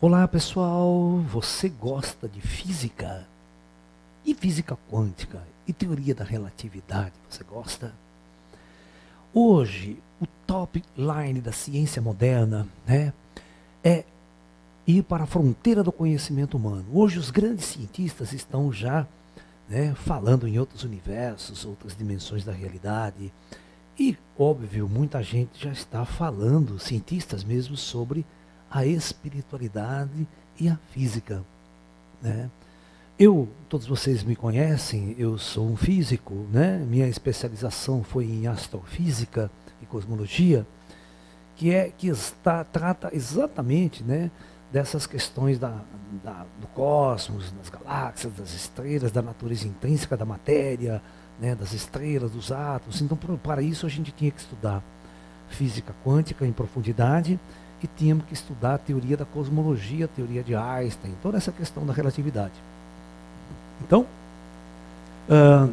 Olá pessoal, você gosta de física? E física quântica? E teoria da relatividade? Você gosta? Hoje, o top line da ciência moderna né, é ir para a fronteira do conhecimento humano. Hoje, os grandes cientistas estão já né, falando em outros universos, outras dimensões da realidade. E, óbvio, muita gente já está falando, cientistas mesmo, sobre a espiritualidade e a física. Né? Eu, todos vocês me conhecem, eu sou um físico, né? minha especialização foi em astrofísica e cosmologia, que é que está, trata exatamente né, dessas questões da, da, do cosmos, das galáxias, das estrelas, da natureza intrínseca da matéria, né, das estrelas, dos átomos. Então, para isso, a gente tinha que estudar física quântica em profundidade e tínhamos que estudar a teoria da cosmologia, a teoria de Einstein, toda essa questão da relatividade. Então, uh,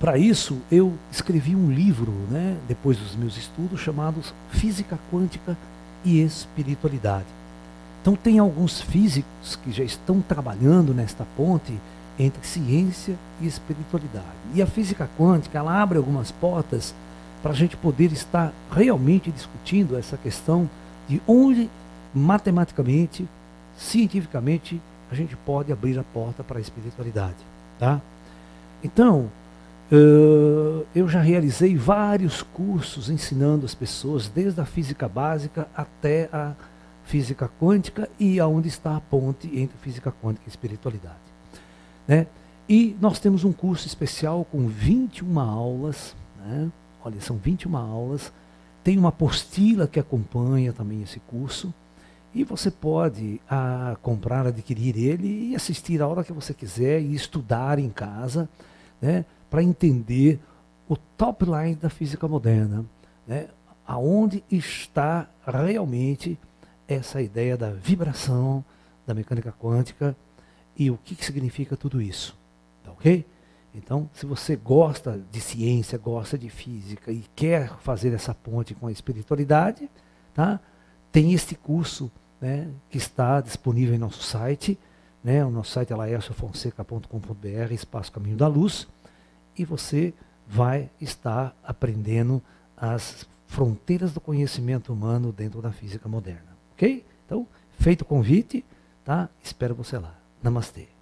para isso, eu escrevi um livro, né, depois dos meus estudos, chamados Física Quântica e Espiritualidade. Então, tem alguns físicos que já estão trabalhando nesta ponte entre ciência e espiritualidade. E a física quântica, ela abre algumas portas para a gente poder estar realmente discutindo essa questão de onde matematicamente, cientificamente, a gente pode abrir a porta para a espiritualidade. Tá? Então, eu já realizei vários cursos ensinando as pessoas, desde a física básica até a física quântica e aonde está a ponte entre física quântica e espiritualidade. Né? E nós temos um curso especial com 21 aulas, né? Olha, são 21 aulas, tem uma apostila que acompanha também esse curso, e você pode a, comprar, adquirir ele e assistir a hora que você quiser e estudar em casa, né? para entender o top line da física moderna, né? aonde está realmente essa ideia da vibração, da mecânica quântica e o que, que significa tudo isso. Tá ok? Então, se você gosta de ciência, gosta de física e quer fazer essa ponte com a espiritualidade, tá? tem este curso né, que está disponível em nosso site. Né? O nosso site é laerciofonseca.com.br, Espaço Caminho da Luz. E você vai estar aprendendo as fronteiras do conhecimento humano dentro da física moderna. Ok? Então, feito o convite, tá? Espero você lá. Namastê.